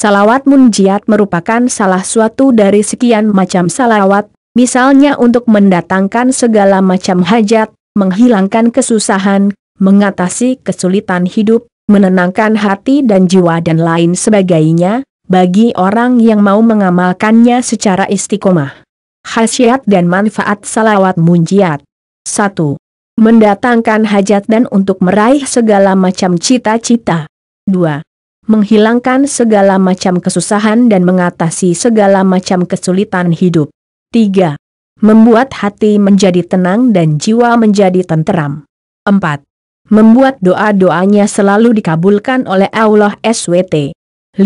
Salawat munjiat merupakan salah suatu dari sekian macam salawat, misalnya untuk mendatangkan segala macam hajat, menghilangkan kesusahan, mengatasi kesulitan hidup, menenangkan hati dan jiwa dan lain sebagainya, bagi orang yang mau mengamalkannya secara istiqomah. Khasiat dan manfaat salawat munjiat 1. Mendatangkan hajat dan untuk meraih segala macam cita-cita. 2 menghilangkan segala macam kesusahan dan mengatasi segala macam kesulitan hidup. 3. Membuat hati menjadi tenang dan jiwa menjadi tenteram. 4. Membuat doa-doanya selalu dikabulkan oleh Allah SWT. 5.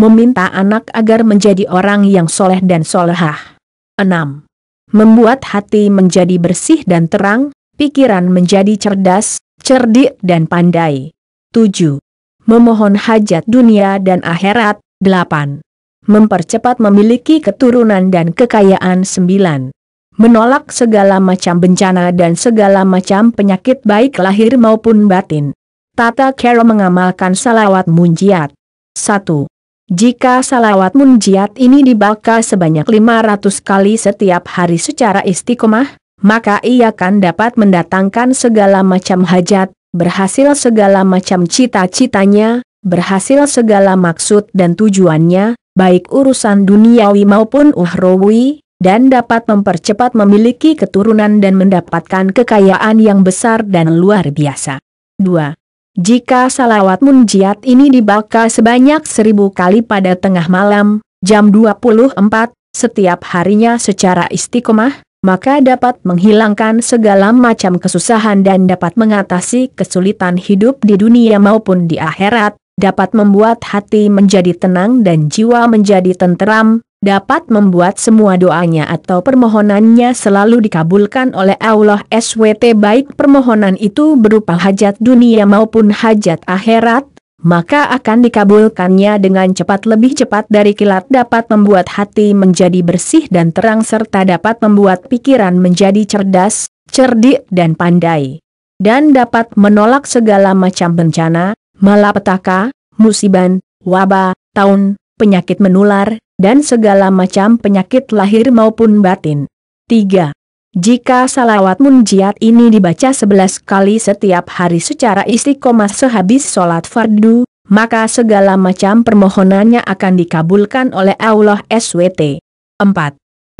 Meminta anak agar menjadi orang yang soleh dan solehah. 6. Membuat hati menjadi bersih dan terang, pikiran menjadi cerdas, cerdik dan pandai. 7 memohon hajat dunia dan akhirat. 8. Mempercepat memiliki keturunan dan kekayaan. 9. Menolak segala macam bencana dan segala macam penyakit baik lahir maupun batin. Tata cara mengamalkan salawat munjiat. 1. Jika salawat munjiat ini dibaca sebanyak 500 kali setiap hari secara istiqomah, maka ia akan dapat mendatangkan segala macam hajat, berhasil segala macam cita-citanya, berhasil segala maksud dan tujuannya, baik urusan duniawi maupun uhrawi, dan dapat mempercepat memiliki keturunan dan mendapatkan kekayaan yang besar dan luar biasa. 2. Jika salawat munjiat ini dibaca sebanyak seribu kali pada tengah malam, jam 24, setiap harinya secara istiqomah, maka dapat menghilangkan segala macam kesusahan dan dapat mengatasi kesulitan hidup di dunia maupun di akhirat, dapat membuat hati menjadi tenang dan jiwa menjadi tenteram, dapat membuat semua doanya atau permohonannya selalu dikabulkan oleh Allah SWT baik permohonan itu berupa hajat dunia maupun hajat akhirat, maka akan dikabulkannya dengan cepat lebih cepat dari kilat dapat membuat hati menjadi bersih dan terang serta dapat membuat pikiran menjadi cerdas, cerdik dan pandai. Dan dapat menolak segala macam bencana, malapetaka, musibah, wabah, tahun, penyakit menular, dan segala macam penyakit lahir maupun batin. 3. Jika salawat munjiat ini dibaca 11 kali setiap hari secara istiqomah sehabis sholat fardu, maka segala macam permohonannya akan dikabulkan oleh Allah SWT. 4.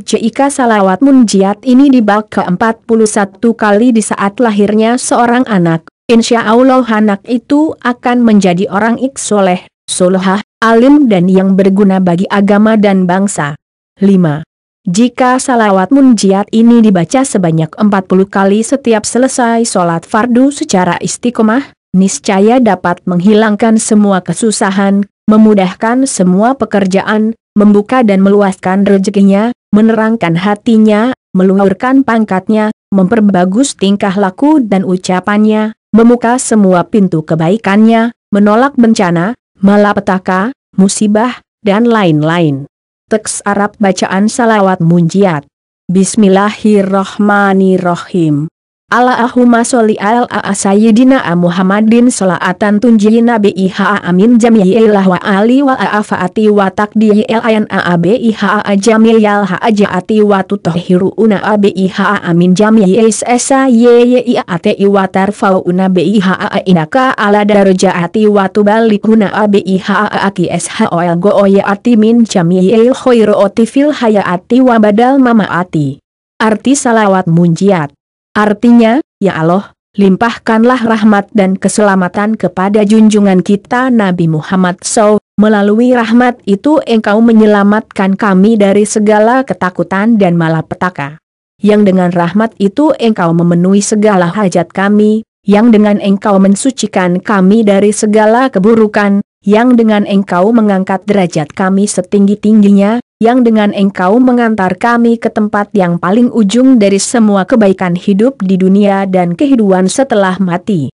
Jika salawat munjiat ini dibaca 41 kali di saat lahirnya seorang anak, insya Allah anak itu akan menjadi orang iksoleh, solohah, alim dan yang berguna bagi agama dan bangsa. 5. Jika salawat munjiat ini dibaca sebanyak 40 kali setiap selesai sholat fardu secara istiqomah, niscaya dapat menghilangkan semua kesusahan, memudahkan semua pekerjaan, membuka dan meluaskan rezekinya, menerangkan hatinya, meluhurkan pangkatnya, memperbagus tingkah laku dan ucapannya, membuka semua pintu kebaikannya, menolak bencana, malapetaka, musibah, dan lain-lain. Teks Arab Bacaan Salawat Munjiat. Bismillahirrohmanirrohim Allahumma sholli ala sayyidina Muhammadin sholatan tunjina biha amin jami'ilah wa ali wa afaati wa takdiyil ayan aabiha jamiyal haajaati wa tutahhiruna abiha amin esa ye ye ate wa tarfauna biha inaka ala darjaati wa tubalikuna abiha aki go ati min jami'il khairu fil hayati wa badal mamaati. Arti salawat munjiat Artinya, ya Allah, limpahkanlah rahmat dan keselamatan kepada junjungan kita Nabi Muhammad SAW. Melalui rahmat itu engkau menyelamatkan kami dari segala ketakutan dan malapetaka. Yang dengan rahmat itu engkau memenuhi segala hajat kami, yang dengan engkau mensucikan kami dari segala keburukan, yang dengan engkau mengangkat derajat kami setinggi-tingginya, yang dengan engkau mengantar kami ke tempat yang paling ujung dari semua kebaikan hidup di dunia dan kehidupan setelah mati.